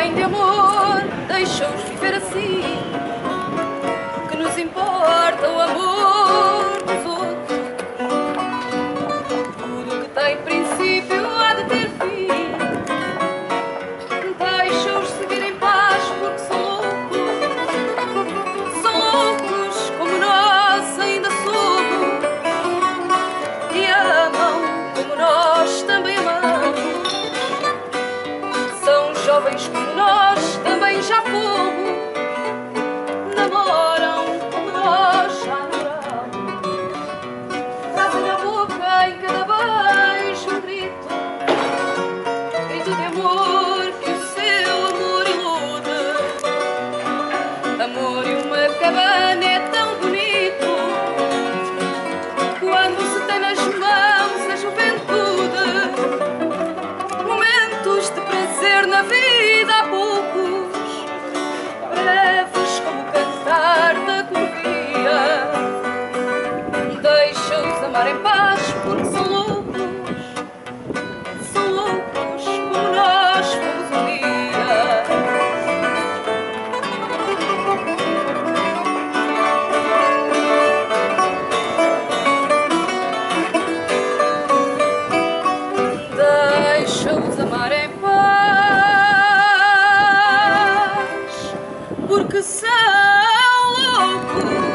vem de amor, deixa-os viver assim. jovens como nós, também já pouco, namoram como nós já namoramos. Trazem a boca em cada beijo um grito, grito de amor que o seu amor ilude. Amor e uma cabana é tão bonito quando se tem nas mãos a juventude. momentos de prazer na vida. amar é em paz, porque são loucos, são loucos Por nós fomos um dia. Deixa-os amar em paz, porque são loucos.